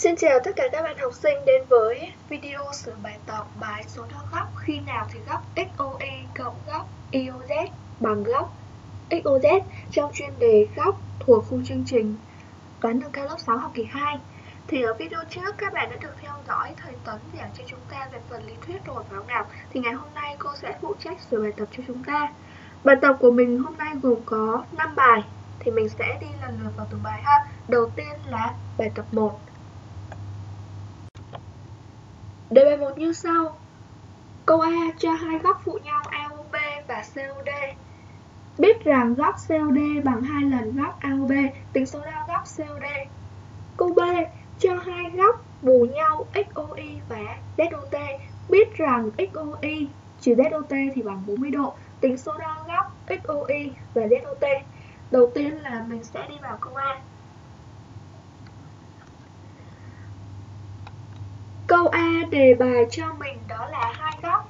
Xin chào tất cả các bạn học sinh đến với video sửa bài tập bài số đo góc khi nào thì góc xoe cộng góc IOZ bằng góc XOZ trong chuyên đề góc thuộc khu chương trình toán nâng cao lớp 6 học kỳ 2. Thì ở video trước, các bạn đã được theo dõi thầy Tấn giảng cho chúng ta về phần lý thuyết rồi phải không nào? Thì ngày hôm nay cô sẽ phụ trách sửa bài tập cho chúng ta. Bài tập của mình hôm nay gồm có 5 bài thì mình sẽ đi lần lượt vào từng bài ha. Đầu tiên là bài tập 1 Đề bài 1 như sau. Câu A cho hai góc phụ nhau AOB và COD Biết rằng góc COD bằng hai lần góc AOB Tính số đo góc COD Câu B cho hai góc bù nhau XOY và ZOT Biết rằng XOY trừ ZOT thì bằng 40 độ Tính số đo góc XOY và ZOT Đầu tiên là mình sẽ đi vào câu A. Câu A đề bài cho mình đó là hai góc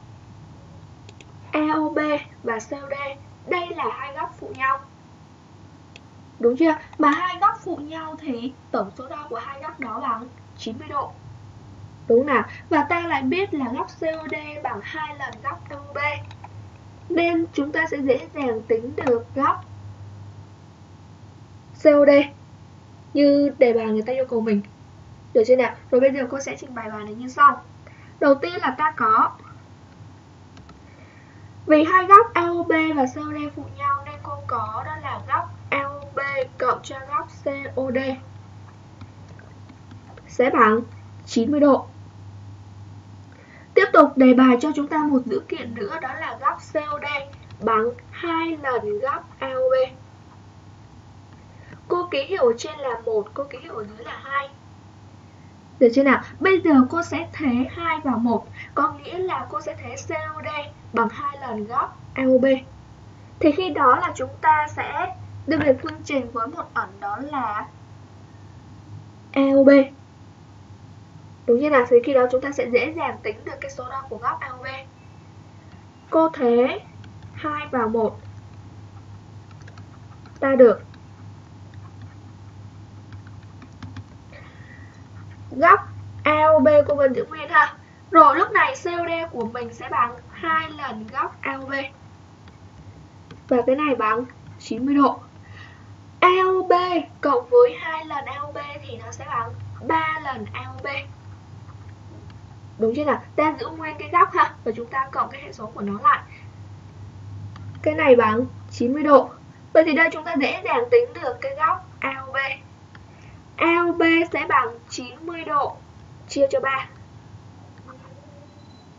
AOB và COD. Đây là hai góc phụ nhau. Đúng chưa? Mà hai góc phụ nhau thì tổng số đo của hai góc đó bằng 90 độ. Đúng nào? Và ta lại biết là góc COD bằng hai lần góc AOB. Nên chúng ta sẽ dễ dàng tính được góc COD như đề bài người ta yêu cầu mình được chưa nào? Rồi bây giờ cô sẽ trình bày bài này như sau. Đầu tiên là ta có Vì hai góc AOB và COD phụ nhau nên cô có đó là góc AOB cộng cho góc COD sẽ bằng 90 độ. Tiếp tục đề bài cho chúng ta một dữ kiện nữa đó là góc COD bằng hai lần góc AOB. Cô ký hiệu ở trên là một, cô ký hiệu ở dưới là hai. Được chưa nào? Bây giờ cô sẽ thế 2 vào 1 Có nghĩa là cô sẽ thế COD bằng hai lần góc AOB Thì khi đó là chúng ta sẽ đưa về phương trình với một ẩn đó là AOB Đúng như nào? Thì khi đó chúng ta sẽ dễ dàng tính được cái số đo của góc AOB Cô thế 2 vào 1 Ta được góc AOB của mình giữ nguyên ha. Rồi lúc này COD của mình sẽ bằng hai lần góc AOB. Và cái này bằng 90 độ. AOB cộng với hai lần AOB thì nó sẽ bằng 3 lần AOB. Đúng chưa nào? Ta giữ nguyên cái góc ha, và chúng ta cộng cái hệ số của nó lại. Cái này bằng 90 độ. Vậy thì đây chúng ta dễ dàng tính được cái góc AOB. AOB sẽ bằng 90 độ chia cho 3.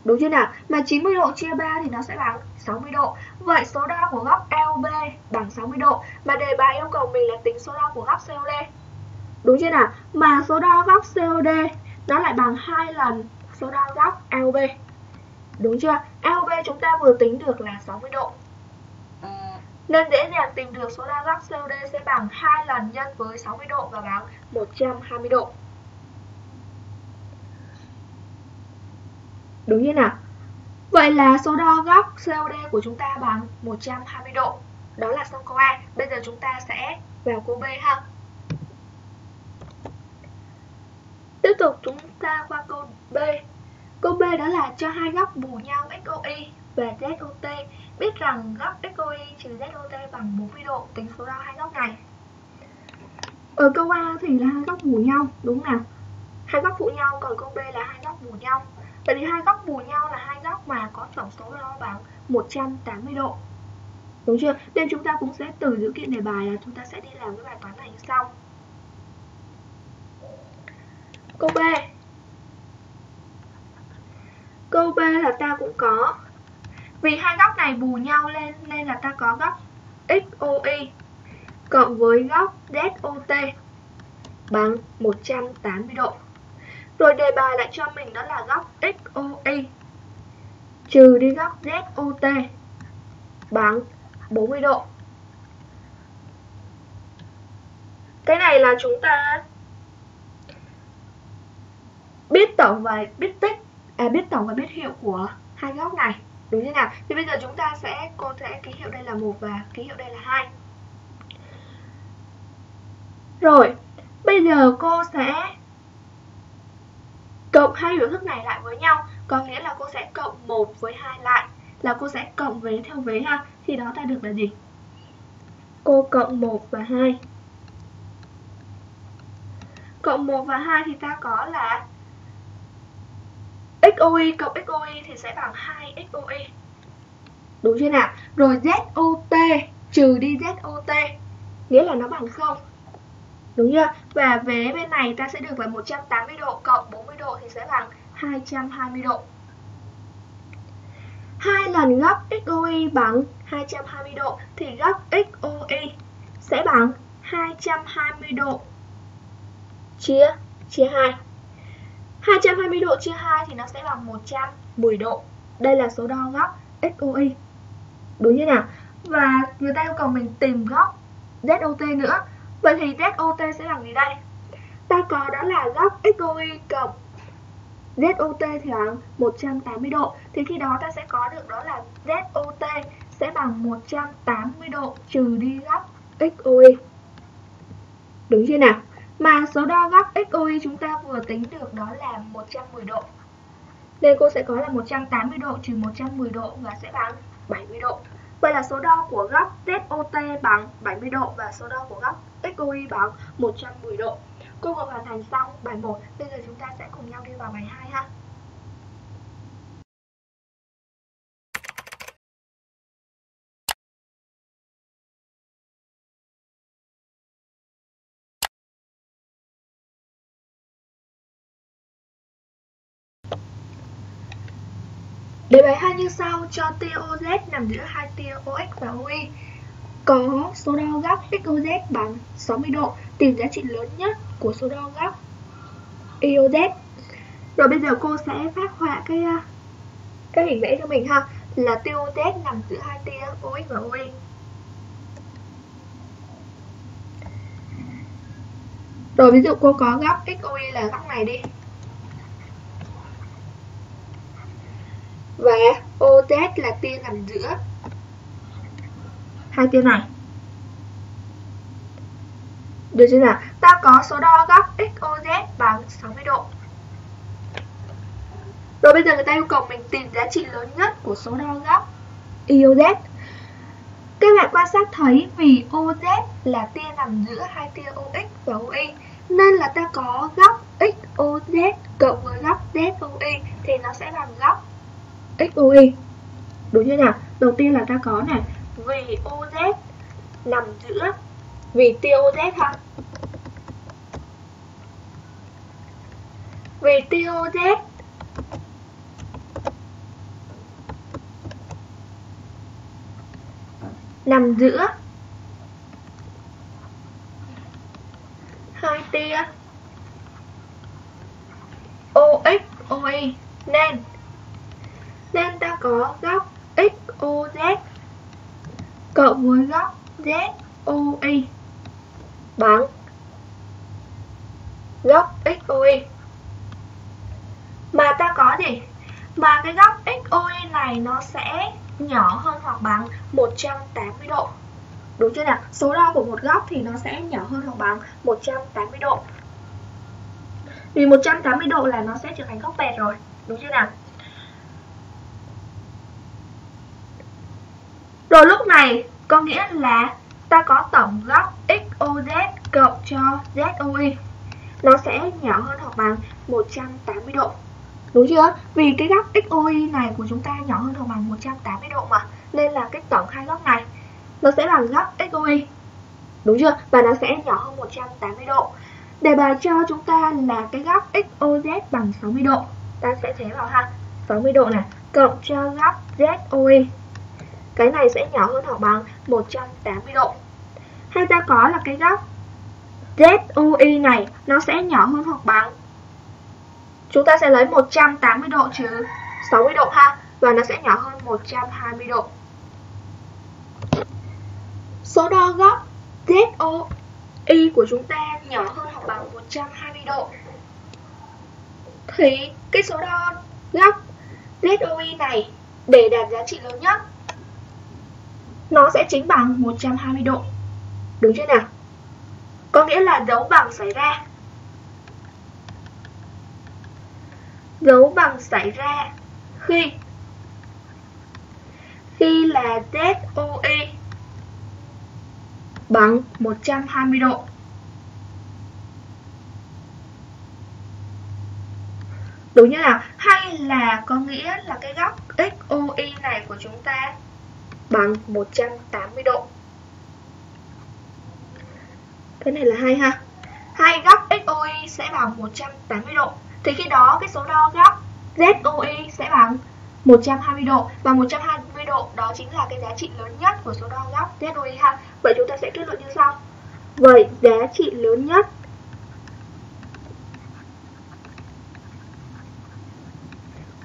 Đúng chưa nào? Mà 90 độ chia 3 thì nó sẽ bằng 60 độ. Vậy số đo của góc AOB bằng 60 độ. Mà đề bài yêu cầu mình là tính số đo của góc COD. Đúng chưa nào? Mà số đo góc COD nó lại bằng hai lần số đo góc AOB. Đúng chưa? AOB chúng ta vừa tính được là 60 độ. Nên dễ dàng tìm được số đo góc COD sẽ bằng 2 lần nhân với 60 độ và bằng 120 độ. Đúng như nào? Vậy là số đo góc COD của chúng ta bằng 120 độ. Đó là xong câu A. Bây giờ chúng ta sẽ vào câu B ha. Tiếp tục chúng ta qua câu B. Câu B đó là cho hai góc bù nhau XOY và ZOT biết rằng góc XOY trừ ZOT bằng 40 độ tính số đo hai góc này. Ở câu A thì là hai góc bù nhau, đúng nào? Hai góc phụ nhau, còn câu B là hai góc bù nhau. Vậy thì hai góc bù nhau là hai góc mà có tổng số đo bằng 180 độ. Đúng chưa? Nên chúng ta cũng sẽ từ dữ kiện đề bài là chúng ta sẽ đi làm cái bài toán này như sau. Câu B Câu B là ta cũng có vì hai góc này bù nhau lên Nên là ta có góc XOY Cộng với góc ZOT Bằng 180 độ. Rồi đề bài lại cho mình đó là góc XOY Trừ đi góc ZOT Bằng 40 độ. Cái này là chúng ta biết tổng và biết tích à, biết tổng và biết hiệu của hai góc này đúng như nào? Thì bây giờ chúng ta sẽ, cô sẽ ký hiệu đây là một và ký hiệu đây là hai. Rồi, bây giờ cô sẽ cộng hai biểu thức này lại với nhau. Có nghĩa là cô sẽ cộng một với hai lại, là cô sẽ cộng vế theo vế ha. Thì đó ta được là gì? Cô cộng 1 và 2 cộng 1 và 2 thì ta có là XOY cộng XOY thì sẽ bằng 2 XOY đúng chưa nào? Rồi ZOT trừ đi ZOT nghĩa là nó bằng 0 đúng chưa? Và vế bên này ta sẽ được là 180 độ cộng 40 độ thì sẽ bằng 220 độ. Hai lần góc XOY bằng 220 độ thì góc XOY sẽ bằng 220 độ. Chia chia 2. 220 độ chia 2 thì nó sẽ bằng 110 độ. Đây là số đo góc XOY. Đúng như nào? Và người ta yêu cầu mình tìm góc ZOT nữa. Vậy thì ZOT sẽ bằng gì đây? Ta có đó là góc XOY cộng ZOT thì bằng 180 độ Thì khi đó ta sẽ có được đó là ZOT sẽ bằng 180 độ trừ đi góc XOY Đúng chưa nào? Mà số đo góc XOY chúng ta vừa tính được đó là 110 độ. Nên cô sẽ có là 180 độ trừ 110 độ và sẽ bằng 70 độ. Vậy là số đo của góc ZOT bằng 70 độ và số đo của góc XOY bằng 110 độ. Cô vừa hoàn thành xong bài 1, bây giờ chúng ta sẽ cùng nhau đi vào bài 2 ha. Đề bài 2 như sau, cho tia OZ nằm giữa hai tia OX và OY có số đo góc XOZ bằng 60 độ, tìm giá trị lớn nhất của số đo góc EOZ. Rồi bây giờ cô sẽ phát họa cái à, cái hình vẽ cho mình ha, là tia OZ nằm giữa hai tia OX và OY. Rồi ví dụ cô có góc XOY là góc này đi. Và OZ là tia nằm giữa. Hai tia này. Được chưa nào? Ta có số đo góc XOZ bằng 60 độ. Rồi bây giờ người ta yêu cầu mình tìm giá trị lớn nhất của số đo góc IOZ các bạn quan sát thấy vì OZ là tia nằm giữa hai tia OX và OY nên là ta có góc XOZ cộng với góc ZOY thì nó sẽ bằng góc xuy đúng chưa nào? Đầu tiên là ta có này, vì uz nằm giữa, vì tia UZ ha? Vì tia UZ nằm giữa hai tia OX OY nên nên ta có góc XOZ cộng với góc ZOI bằng góc XOI mà ta có gì? Mà cái góc XOI này nó sẽ nhỏ hơn hoặc bằng 180 độ Đúng chưa nào? Số đo của một góc thì nó sẽ nhỏ hơn hoặc bằng 180 độ Vì 180 độ là nó sẽ trở thành góc bẹt rồi Đúng chưa nào? Rồi lúc này, có nghĩa là ta có tổng góc XOZ cộng cho ZOI Nó sẽ nhỏ hơn hoặc bằng 180 độ. Đúng chưa? Vì cái góc XOY này của chúng ta nhỏ hơn hoặc bằng 180 độ mà, Nên là cái tổng hai góc này, Nó sẽ là góc XOY Đúng chưa? Và nó sẽ nhỏ hơn 180 độ. Đề bài cho chúng ta là cái góc XOZ bằng 60 độ, Ta sẽ thế vào ha. 60 độ này, Cộng cho góc ZOY cái này sẽ nhỏ hơn hoặc bằng 180 độ. Hay ta có là cái góc zui này, Nó sẽ nhỏ hơn hoặc bằng? Chúng ta sẽ lấy 180 độ trừ 60 độ ha, Và nó sẽ nhỏ hơn 120 độ. Số đo góc ZOI của chúng ta nhỏ hơn hoặc bằng 120 độ. Thì cái số đo góc ZOI này để đạt giá trị lớn nhất nó sẽ chính bằng 120 độ Đúng chưa nào? Có nghĩa là dấu bằng xảy ra dấu bằng xảy ra khi khi là ZOE bằng 120 độ. Đúng như nào? Hay là có nghĩa là cái góc XOY này của chúng ta bằng 180 độ. Cái này là hai ha. Hai góc XOY sẽ bằng 180 độ. Thì khi đó, cái số đo góc ZOY sẽ bằng 120 độ và 120 độ, đó chính là cái giá trị lớn nhất của số đo góc ZOI ha. Vậy chúng ta sẽ kết luận như sau. Vậy giá trị lớn nhất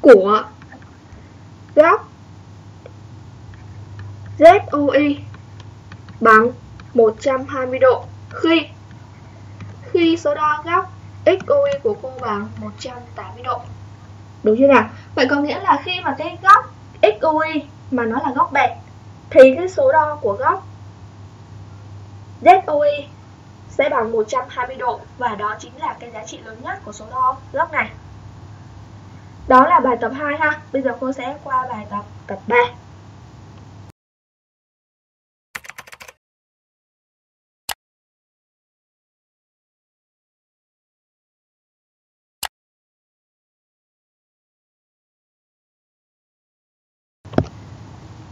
của góc ZOI bằng 120 độ khi khi số đo góc XOI của cô bằng 180 độ. Đúng chưa nào? Vậy có nghĩa là khi mà cái góc XOY mà nó là góc bẹt, thì cái số đo của góc ZOY sẽ bằng 120 độ và đó chính là cái giá trị lớn nhất của số đo góc này. Đó là bài tập 2 ha. Bây giờ cô sẽ qua bài tập tập 3.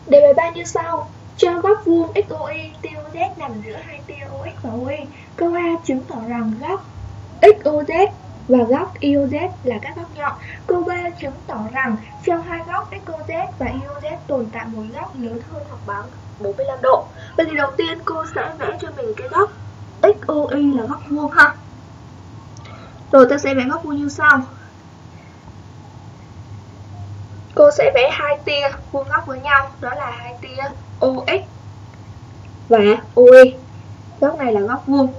Đề bài 3 như sau. Cho góc vuông XOY tiêu Z nằm giữa hai tia OX và OY. Câu A chứng tỏ rằng góc XOZ và góc IOZ là các góc nhọn. Câu B chứng tỏ rằng trong hai góc XOZ và IOZ tồn tại một góc lớn hơn hoặc bằng 45 độ. Vậy thì đầu tiên cô sẽ vẽ cho mình cái góc XOY là góc vuông ha. Rồi ta sẽ vẽ góc vuông như sau. Cô sẽ vẽ hai tia vuông góc với nhau, đó là hai tia OX và OE. Góc này là góc vuông.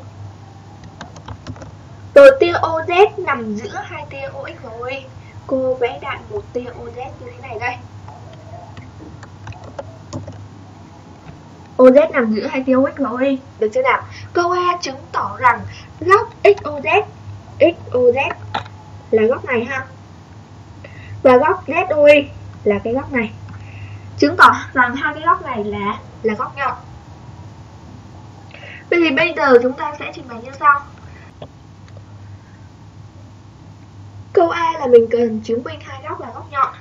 Rồi tia OZ nằm giữa hai tia OX và OE. Cô vẽ đại một tia OZ như thế này đây. OZ nằm giữa hai tia OX và OY. Được chưa nào? Câu A chứng tỏ rằng góc XOZ XOZ là góc này ha và góc ZOE là cái góc này. Chứng tỏ rằng hai cái góc này là? Là góc nhọn vậy thì bây giờ chúng ta sẽ trình bày như sau. Câu A là mình cần chứng minh hai góc là góc nhọn.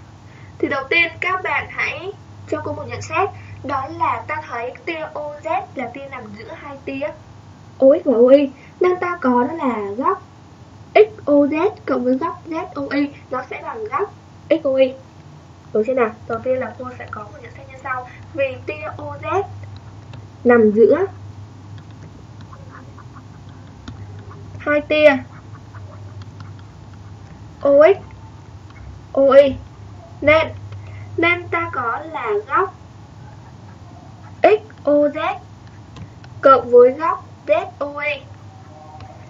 Thì đầu tiên các bạn hãy cho cô một nhận xét. Đó là ta thấy tia OZ là tia nằm giữa hai tia. OX và OY nên ta có đó là góc XOZ cộng với góc ZOE nó sẽ bằng góc XOE Được chưa nào? Đầu tiên là cô sẽ có một nhận xét như sau. Vì tia OZ nằm giữa hai tia OX OE nên nên ta có là góc XOZ cộng với góc ZOE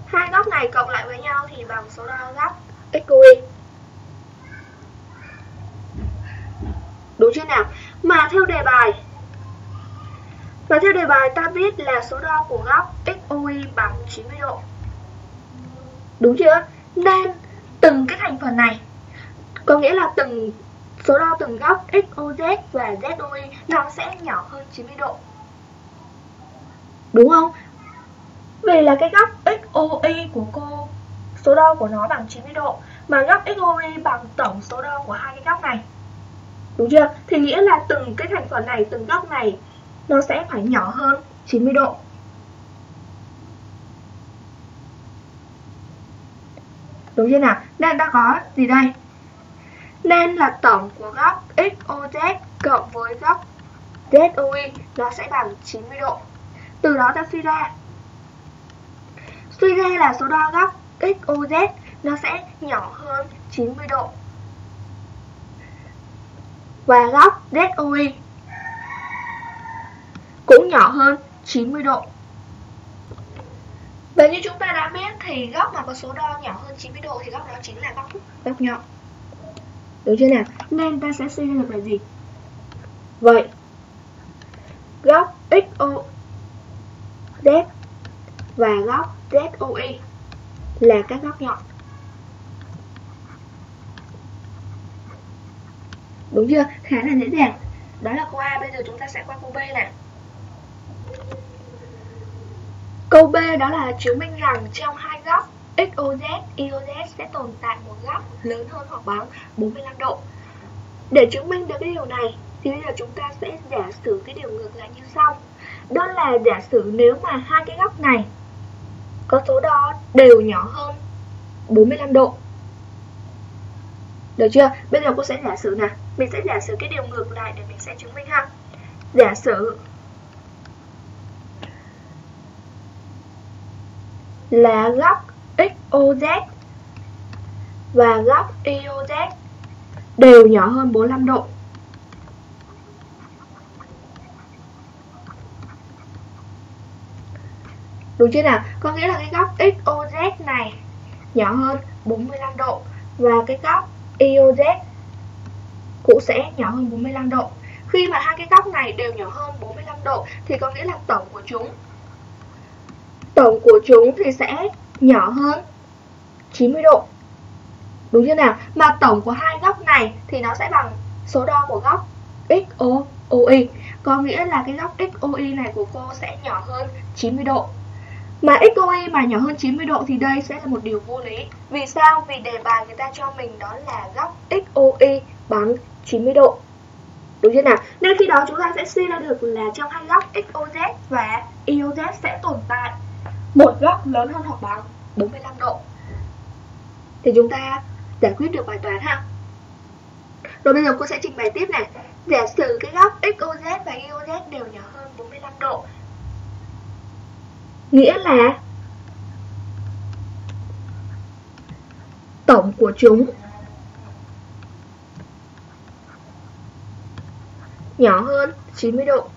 hai góc này cộng lại với nhau thì bằng số đo góc XOE Đúng chưa nào? Mà theo đề bài Và theo đề bài ta biết là số đo của góc XOY bằng 90 độ Đúng chưa? Nên từng cái thành phần này, Có nghĩa là từng số đo từng góc XOZ và ZOY nó sẽ nhỏ hơn 90 độ Đúng không? Vì là cái góc XOY của cô, Số đo của nó bằng 90 độ, Mà góc XOY bằng tổng số đo của hai cái góc này Đúng chưa? Thì nghĩa là từng cái thành phần này, từng góc này nó sẽ phải nhỏ hơn 90 độ. Đúng chưa nào? Nên ta có gì đây? Nên là tổng của góc XOZ cộng với góc ZOY nó sẽ bằng 90 độ. Từ đó ta suy ra. Suy ra là số đo góc XOZ nó sẽ nhỏ hơn 90 độ và góc ZOE cũng nhỏ hơn 90 độ. Và như chúng ta đã biết thì góc mà có số đo nhỏ hơn 90 độ thì góc đó chính là góc góc nhọn. Đúng chưa nào? Nên ta sẽ suy ra được là gì? Vậy, góc XO Z và góc ZOE là các góc nhọn. Đúng chưa? Khá là dễ dàng. Đó là câu A, bây giờ chúng ta sẽ qua câu B này. Câu B đó là chứng minh rằng trong hai góc XOZ, YOZ sẽ tồn tại một góc lớn hơn hoặc bằng 45 độ. Để chứng minh được cái điều này thì bây giờ chúng ta sẽ giả sử cái điều ngược lại như sau. Đó là giả sử nếu mà hai cái góc này có số đo đều nhỏ hơn 45 độ. Được chưa? Bây giờ cô sẽ giả sử nè, Mình sẽ giả sử cái điều ngược lại để mình sẽ chứng minh ha. Giả sử là góc XOZ và góc YOZ đều nhỏ hơn 45 độ. Đúng chưa nào? Có nghĩa là cái góc XOZ này nhỏ hơn 45 độ và cái góc IOZ cũng sẽ nhỏ hơn 45 độ. Khi mà hai cái góc này đều nhỏ hơn 45 độ thì có nghĩa là tổng của chúng, tổng của chúng thì sẽ nhỏ hơn 90 độ. Đúng chưa nào? Mà tổng của hai góc này thì nó sẽ bằng số đo của góc XOY. Có nghĩa là cái góc XOY này của cô sẽ nhỏ hơn 90 độ. Mà XOY mà nhỏ hơn 90 độ thì đây sẽ là một điều vô lý. Vì sao? Vì đề bài người ta cho mình đó là góc XOY bằng 90 độ. Đúng chưa nào? Nên khi đó chúng ta sẽ suy ra được là trong hai góc XOZ và YOZ sẽ tồn tại, một góc lớn hơn hoặc bằng 45 độ thì chúng ta giải quyết được bài toán ha rồi bây giờ cô sẽ trình bày tiếp này giả sử cái góc XOZ và YOZ đều nhỏ hơn 45 độ nghĩa là tổng của chúng. Nhỏ hơn 90 độ.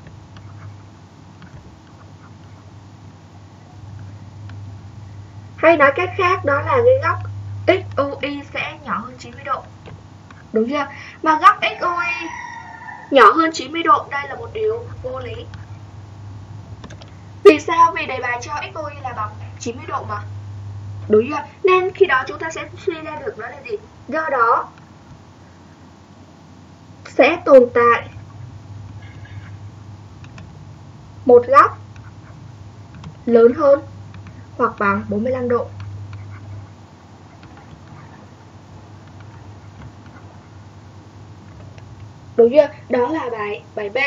Hay nói cách khác, đó là cái góc XOY sẽ nhỏ hơn 90 độ. Đúng chưa? Mà góc XOY nhỏ hơn 90 độ, đây là một điều vô lý. Vì sao? Vì đề bài cho XOY là bằng 90 độ mà Đúng chưa? Nên khi đó chúng ta sẽ suy ra được đó là gì? Do đó sẽ tồn tại một góc lớn hơn hoặc bằng 45 độ. Đúng chưa? Đó là bài bài B.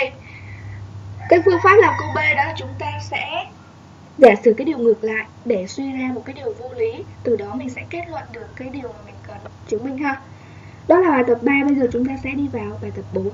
Cái phương pháp làm câu B đó là chúng ta sẽ giả sử cái điều ngược lại để suy ra một cái điều vô lý, từ đó mình sẽ kết luận được cái điều mà mình cần chứng minh ha. Đó là bài tập 3, bây giờ chúng ta sẽ đi vào bài tập 4.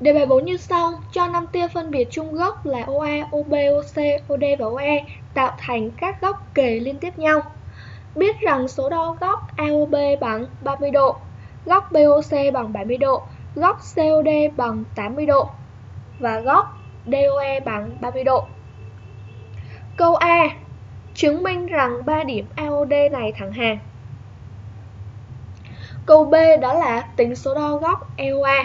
Đề bài 4 như sau, cho 5 tia phân biệt chung góc là OA, OB, OC, OD và OE tạo thành các góc kề liên tiếp nhau. Biết rằng số đo góc AOB bằng 30 độ, góc BOC bằng 70 độ, góc COD bằng 80 độ và góc DOE bằng 30 độ. Câu A Chứng minh rằng 3 điểm AOD này thẳng hàng. Câu B đó là tính số đo góc EOA.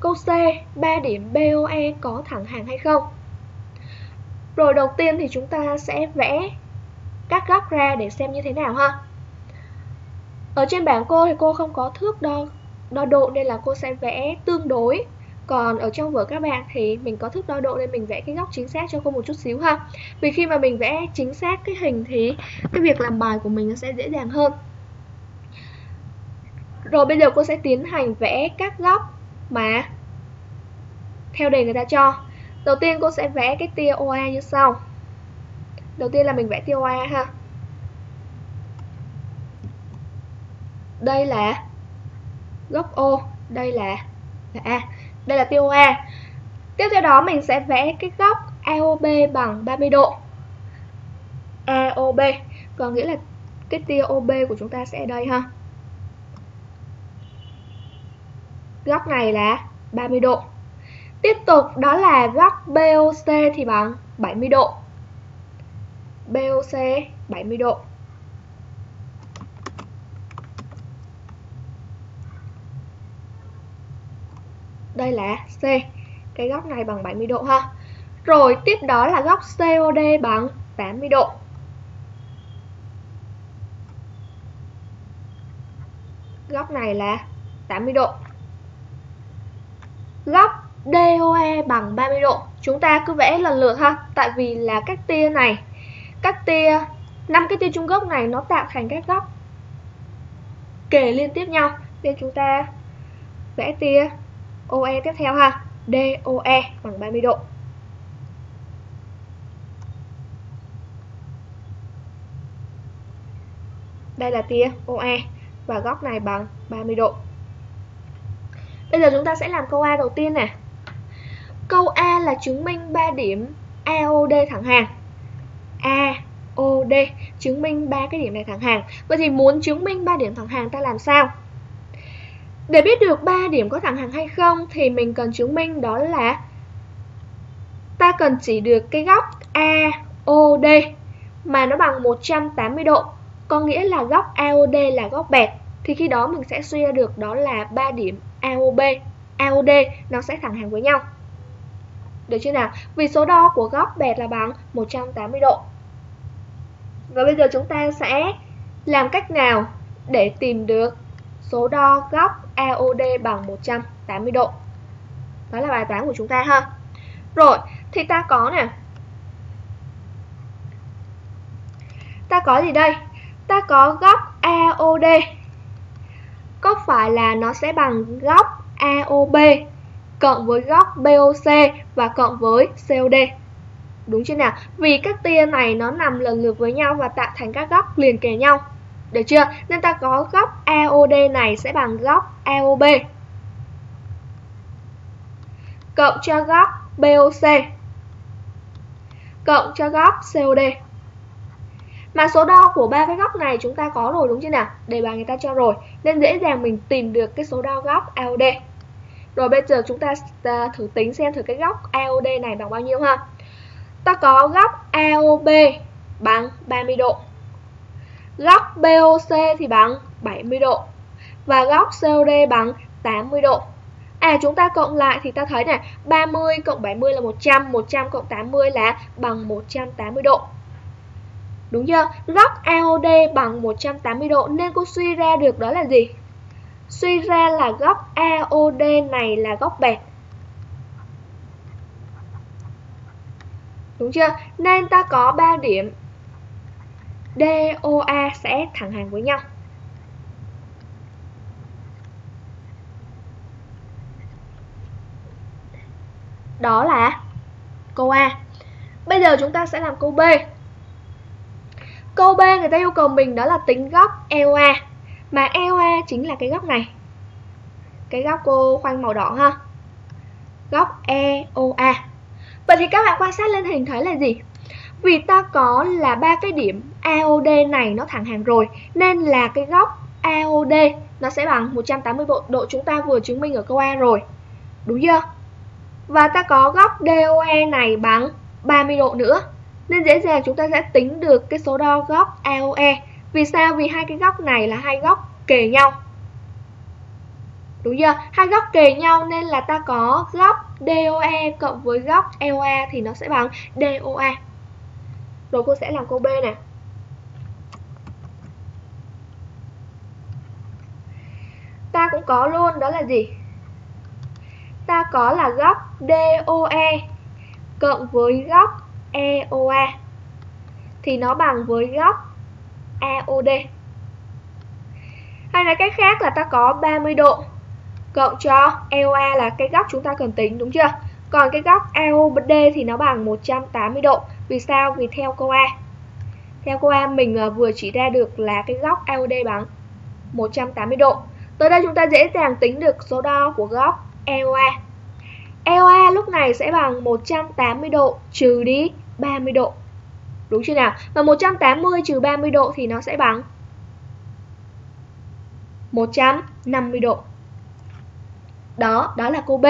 Câu C, 3 điểm BOE có thẳng hàng hay không? Rồi đầu tiên thì chúng ta sẽ vẽ các góc ra để xem như thế nào ha. Ở trên bảng cô thì cô không có thước đo đo độ nên là cô sẽ vẽ tương đối. Còn ở trong vở các bạn thì mình có thước đo độ nên mình vẽ cái góc chính xác cho cô một chút xíu ha. Vì khi mà mình vẽ chính xác cái hình thì cái việc làm bài của mình nó sẽ dễ dàng hơn. Rồi bây giờ cô sẽ tiến hành vẽ các góc mà. Theo đề người ta cho, đầu tiên cô sẽ vẽ cái tia OA như sau. Đầu tiên là mình vẽ tia OA ha. Đây là góc O đây là là A, đây là tia OA. Tiếp theo đó mình sẽ vẽ cái góc AOB bằng 30 độ. AOB có nghĩa là cái tia OB của chúng ta sẽ ở đây ha. Góc này là 30 độ Tiếp tục, đó là góc BOC thì bằng 70 độ BOC 70 độ đây là C. Cái góc này bằng 70 độ ha. Rồi, tiếp đó là góc COD bằng 80 độ. Góc này là 80 độ. Góc DOE bằng 30 độ. Chúng ta cứ vẽ lần lượt ha, tại vì là các tia này, các tia năm cái tia trung gốc này nó tạo thành các góc kề liên tiếp nhau nên chúng ta vẽ tia OE tiếp theo ha. DOE bằng 30 độ. Đây là tia OE và góc này bằng 30 độ. Bây giờ chúng ta sẽ làm câu A đầu tiên nè. Câu A là chứng minh 3 điểm AOD thẳng hàng. AOD chứng minh ba cái điểm này thẳng hàng. Vậy thì muốn chứng minh 3 điểm thẳng hàng ta làm sao? Để biết được 3 điểm có thẳng hàng hay không thì mình cần chứng minh đó là ta cần chỉ được cái góc AOD mà nó bằng 180 độ, có nghĩa là góc AOD là góc bẹt thì khi đó mình sẽ suy ra được đó là 3 điểm AOB, AOD nó sẽ thẳng hàng với nhau. Được chưa nào? Vì số đo của góc bẹt là bằng 180 độ. Và bây giờ chúng ta sẽ làm cách nào để tìm được số đo góc AOD bằng 180 độ. Đó là bài toán của chúng ta ha. Rồi, thì ta có nè. Ta có gì đây? Ta có góc AOD. Có phải là nó sẽ bằng góc AOB cộng với góc BOC và cộng với COD? Đúng chưa nào? Vì các tia này nó nằm lần lượt với nhau và tạo thành các góc liền kề nhau. Được chưa? Nên ta có góc AOD này sẽ bằng góc AOB cộng cho góc BOC cộng cho góc COD. Mà số đo của ba cái góc này chúng ta có rồi đúng chưa nào? Đề bài người ta cho rồi. Nên dễ dàng mình tìm được cái số đo góc AOD. Rồi bây giờ chúng ta thử tính xem thử cái góc AOD này bằng bao nhiêu ha. Ta có góc AOB bằng 30 độ. Góc BOC thì bằng 70 độ. Và góc COD bằng 80 độ. À chúng ta cộng lại thì ta thấy này 30 cộng 70 là 100 100 cộng 80 là bằng 180 độ Đúng chưa? Góc AOD bằng 180 độ Nên cô suy ra được đó là gì? Suy ra là góc AOD này là góc bẹt Đúng chưa? Nên ta có 3 điểm DOA sẽ thẳng hàng với nhau Đó là câu A. Bây giờ chúng ta sẽ làm câu B. Câu B người ta yêu cầu mình đó là tính góc EOA. Mà EOA chính là cái góc này. Cái góc cô khoanh màu đỏ ha. Góc EOA. Vậy thì các bạn quan sát lên hình thấy là gì? Vì ta có là ba cái điểm AOD này nó thẳng hàng rồi, Nên là cái góc AOD nó sẽ bằng 180 độ chúng ta vừa chứng minh ở câu A rồi Đúng chưa? Và ta có góc DOE này bằng 30 độ nữa. Nên dễ dàng chúng ta sẽ tính được cái số đo góc AOE. Vì sao? Vì hai cái góc này là hai góc kề nhau. Đúng chưa? Hai góc kề nhau nên là ta có góc DOE cộng với góc EOA thì nó sẽ bằng DOA. Rồi cô sẽ làm câu B nè. Ta cũng có luôn, đó là gì? ta có là góc DOE cộng với góc EOA thì nó bằng với góc AOD. Hay là cách khác là ta có 30 độ cộng cho EOA là cái góc chúng ta cần tính, đúng chưa? Còn cái góc AOD thì nó bằng 180 độ. Vì sao? Vì theo câu A. Theo câu A, mình ờ, vừa chỉ ra được là cái góc AOD bằng 180 độ. Tới đây chúng ta dễ dàng tính được số đo của góc EOA. LA lúc này sẽ bằng 180 độ trừ đi 30 độ. Đúng chưa nào? Và 180 trừ 30 độ thì nó sẽ bằng 150 độ. Đó, đó là câu B.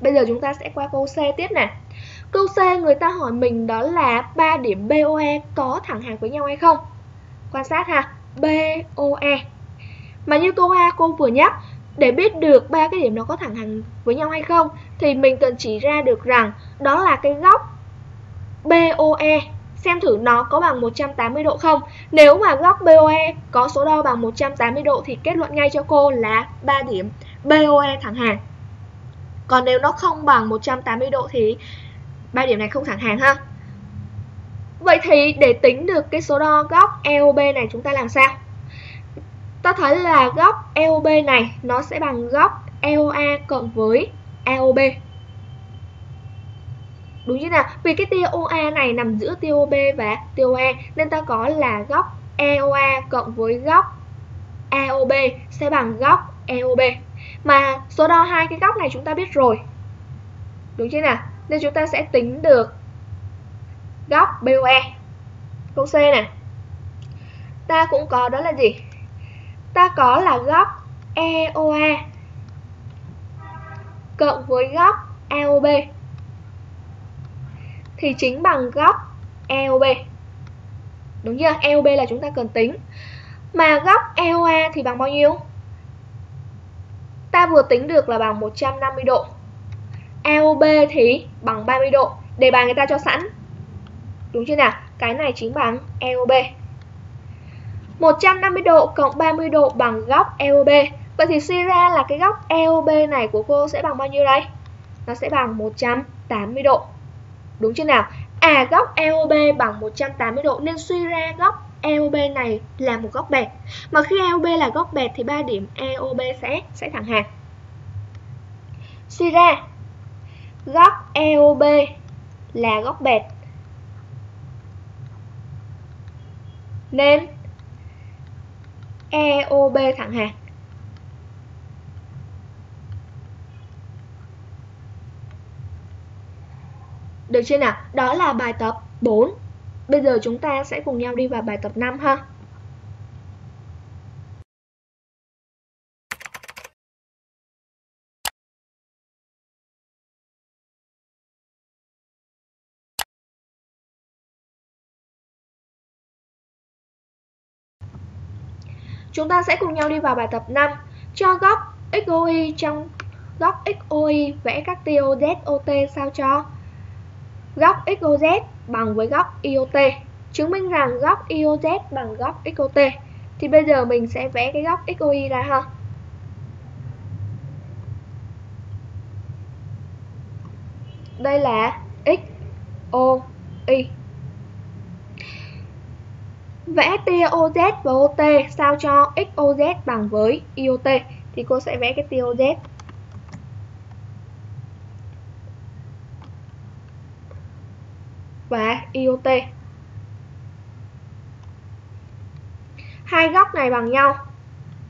Bây giờ chúng ta sẽ qua câu C tiếp nè. Câu C người ta hỏi mình đó là ba điểm BOE có thẳng hàng với nhau hay không? Quan sát ha. BOE. Mà như câu A cô vừa nhắc, để biết được ba cái điểm nó có thẳng hàng với nhau hay không, thì mình cần chỉ ra được rằng đó là cái góc BOE xem thử nó có bằng 180 độ không. Nếu mà góc BOE có số đo bằng 180 độ thì kết luận ngay cho cô là 3 điểm BOE thẳng hàng. Còn nếu nó không bằng 180 độ thì ba điểm này không thẳng hàng ha. Vậy thì để tính được cái số đo góc EOB này chúng ta làm sao? Ta thấy là góc EOB này, nó sẽ bằng góc EOA cộng với AOB. Đúng chưa nào? Vì cái tia OA này nằm giữa tia OB và tia OA nên ta có là góc EOA cộng với góc AOB sẽ bằng góc EOB. Mà số đo hai cái góc này chúng ta biết rồi. Đúng chưa nào? Nên chúng ta sẽ tính được góc BOE. Câu C này. Ta cũng có đó là gì? Ta có là góc EOA cộng với góc AOB thì chính bằng góc EOB. Đúng chưa? EOB là chúng ta cần tính. Mà góc EOA thì bằng bao nhiêu? Ta vừa tính được là bằng 150 độ. EOB thì bằng 30 độ. Đề bài người ta cho sẵn. Đúng chưa nào? Cái này chính bằng EOB. 150 độ cộng 30 độ bằng góc EOB. Vậy thì suy ra là cái góc EOB này của cô sẽ bằng bao nhiêu đây? Nó sẽ bằng 180 độ. Đúng chưa nào? À góc EOB bằng 180 độ nên suy ra góc EOB này là một góc bẹt. Mà khi EOB là góc bẹt thì ba điểm EOB sẽ sẽ thẳng hàng. Suy ra, góc EOB là góc bẹt. Nên EOB thẳng hàng. Được chưa nào? Đó là bài tập 4. Bây giờ chúng ta sẽ cùng nhau đi vào bài tập 5 ha. Chúng ta sẽ cùng nhau đi vào bài tập 5 Cho góc XOY trong góc XOY vẽ các tia ozot sao cho? Góc XOZ bằng với góc IOT Chứng minh rằng góc IOZ bằng góc XOT Thì bây giờ mình sẽ vẽ cái góc XOY ra ha. Đây là XOY Vẽ TOZ OZ và OT sao cho XOZ bằng với IOT Thì cô sẽ vẽ cái TOZ. OZ và IOT. Hai góc này bằng nhau,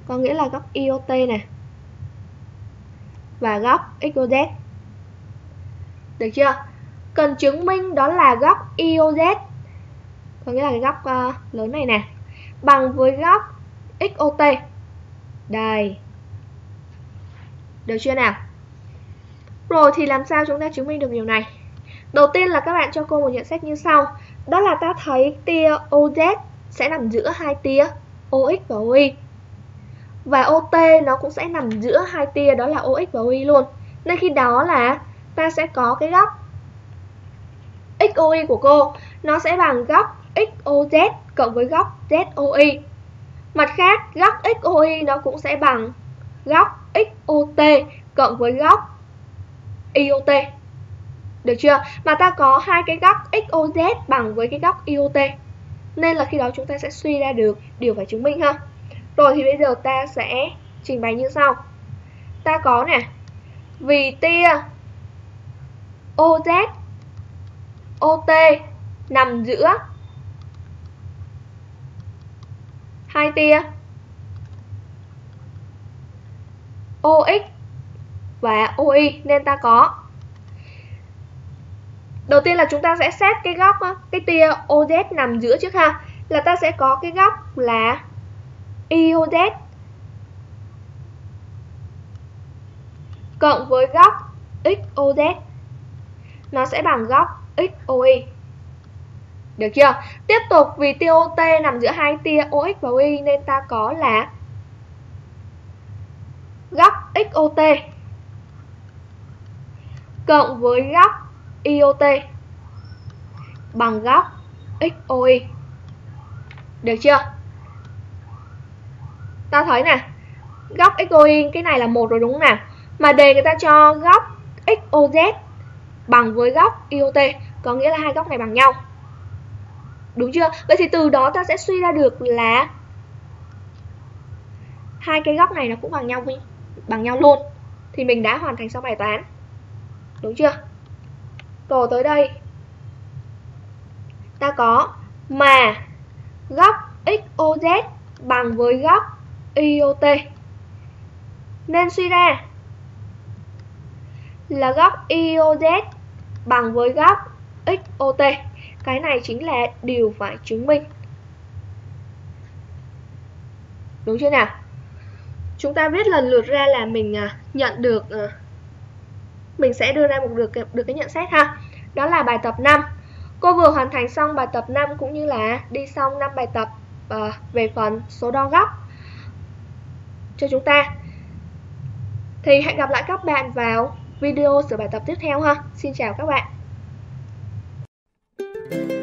có nghĩa là góc IOT này và góc XOZ. Được chưa? Cần chứng minh đó là góc IOZ, có nghĩa là cái góc uh, lớn này nè, bằng với góc XOT. Đây. Được chưa nào? Rồi thì làm sao chúng ta chứng minh được điều này? Đầu tiên là các bạn cho cô một nhận xét như sau Đó là ta thấy tia OZ sẽ nằm giữa hai tia OX và OY Và OT nó cũng sẽ nằm giữa hai tia đó là OX và OY luôn Nên khi đó là ta sẽ có cái góc XOY của cô Nó sẽ bằng góc XOZ cộng với góc ZOI. Mặt khác, góc XOI nó cũng sẽ bằng góc XOT cộng với góc IOT được chưa? Mà ta có hai cái góc XOZ bằng với cái góc IOT. Nên là khi đó chúng ta sẽ suy ra được điều phải chứng minh ha. Rồi thì bây giờ ta sẽ trình bày như sau. Ta có nè, vì tia OZ OT nằm giữa hai tia OX và OY nên ta có Đầu tiên là chúng ta sẽ xét cái góc cái tia OZ nằm giữa trước ha. Là ta sẽ có cái góc là IOZ cộng với góc XOZ. Nó sẽ bằng góc XOY. Được chưa? Tiếp tục vì tia OT nằm giữa hai tia OX và OY nên ta có là góc XOT cộng với góc IOT bằng góc XOY. Được chưa? Ta thấy nè, góc XOY cái này là một rồi đúng không nào? Mà đề người ta cho góc XOZ bằng với góc IOT, có nghĩa là hai góc này bằng nhau. Đúng chưa? Vậy thì từ đó ta sẽ suy ra được là hai cái góc này nó cũng bằng nhau bằng nhau luôn. Thì mình đã hoàn thành xong bài toán. Đúng chưa? Rồi tới đây ta có mà góc XOZ bằng với góc IOT. Nên suy ra là góc IOZ bằng với góc XOT. Cái này chính là điều phải chứng minh. Đúng chưa nào? Chúng ta viết lần lượt ra là mình à, nhận được à, mình sẽ đưa ra một được được cái nhận xét ha. Đó là bài tập 5. Cô vừa hoàn thành xong bài tập 5 cũng như là đi xong 5 bài tập uh, về phần số đo góc cho chúng ta. Thì hẹn gặp lại các bạn vào video sửa bài tập tiếp theo ha. Xin chào các bạn. Thank you.